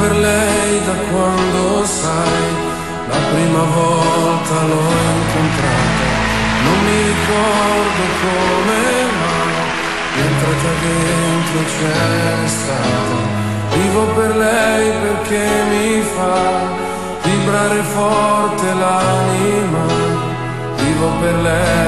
per lei da quando sai, la prima volta l'ho incontrata, non mi ricordo come mai, l'entrata dentro c'è stata, vivo per lei perché mi fa vibrare forte l'anima, vivo per lei.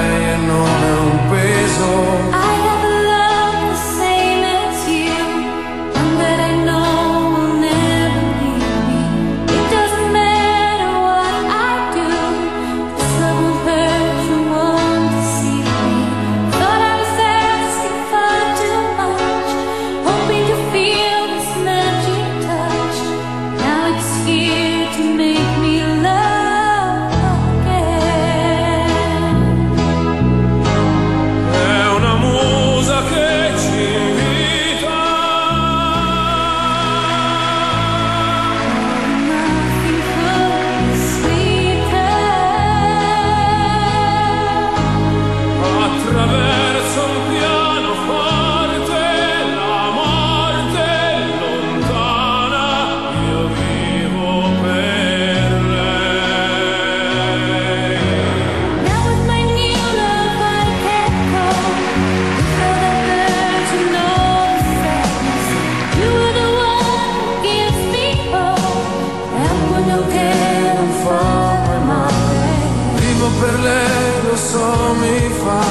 che non fa mai male. Vivo per lei, lo so, mi fa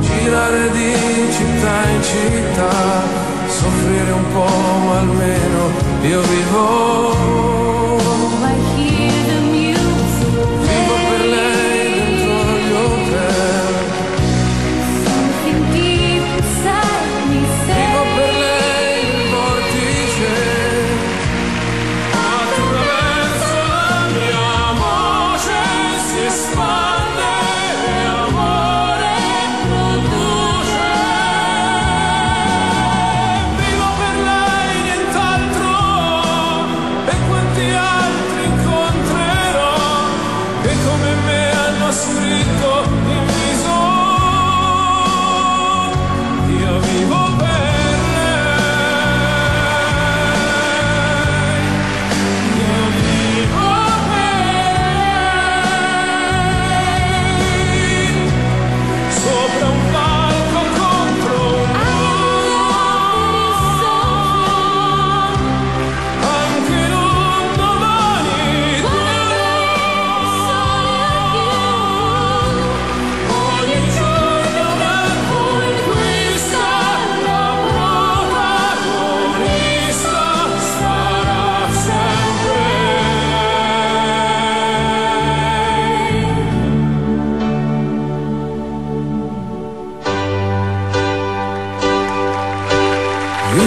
girare di città in città, soffrire un po', ma almeno io vivo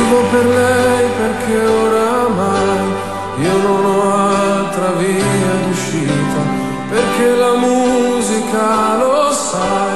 vivo per lei perché oramai io non ho altra via d'uscita, perché la musica lo sai